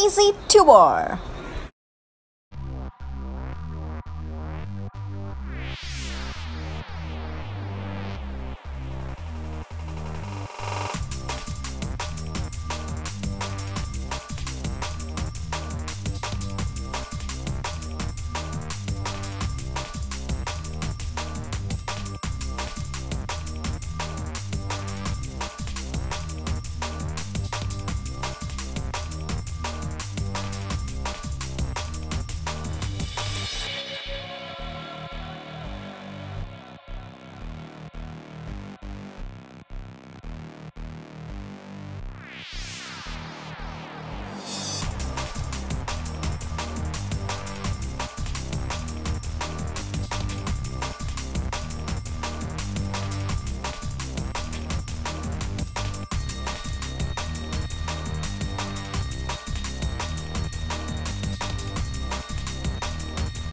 crazy tour.